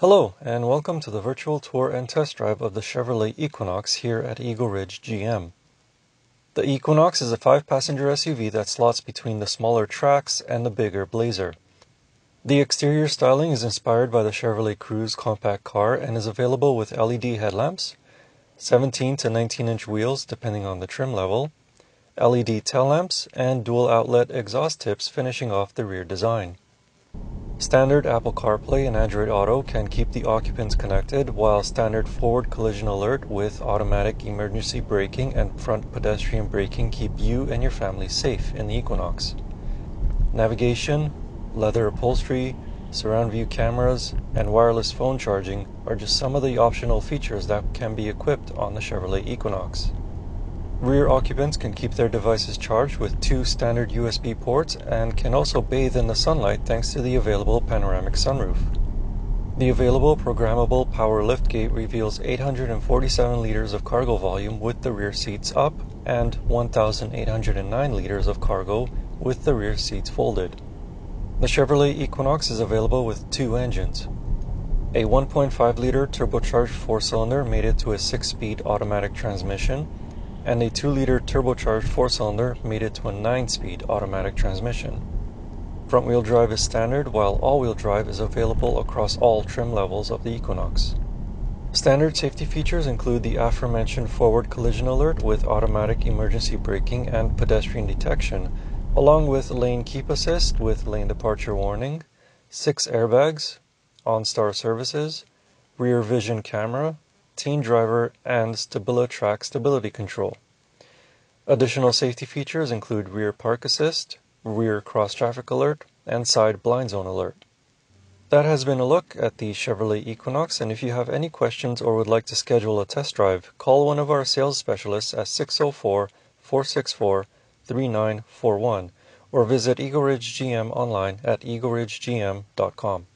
Hello, and welcome to the virtual tour and test drive of the Chevrolet Equinox here at Eagle Ridge GM. The Equinox is a five passenger SUV that slots between the smaller Trax and the bigger Blazer. The exterior styling is inspired by the Chevrolet Cruze compact car and is available with LED headlamps, 17 to 19 inch wheels depending on the trim level, LED tail lamps, and dual outlet exhaust tips finishing off the rear design. Standard Apple CarPlay and Android Auto can keep the occupants connected, while standard forward collision alert with automatic emergency braking and front pedestrian braking keep you and your family safe in the Equinox. Navigation, leather upholstery, surround view cameras, and wireless phone charging are just some of the optional features that can be equipped on the Chevrolet Equinox. Rear occupants can keep their devices charged with two standard USB ports and can also bathe in the sunlight thanks to the available panoramic sunroof. The available programmable power liftgate reveals 847 liters of cargo volume with the rear seats up and 1,809 liters of cargo with the rear seats folded. The Chevrolet Equinox is available with two engines. A 1.5 liter turbocharged four cylinder mated to a six speed automatic transmission and a 2-liter turbocharged 4-cylinder mated to a 9-speed automatic transmission. Front-wheel drive is standard, while all-wheel drive is available across all trim levels of the Equinox. Standard safety features include the aforementioned forward collision alert with automatic emergency braking and pedestrian detection, along with lane keep assist with lane departure warning, six airbags, OnStar services, rear vision camera, driver, and StabiliTrak stability control. Additional safety features include rear park assist, rear cross traffic alert, and side blind zone alert. That has been a look at the Chevrolet Equinox, and if you have any questions or would like to schedule a test drive, call one of our sales specialists at 604 464 3941 or visit Eagle Ridge GM online at eagleridgegm.com.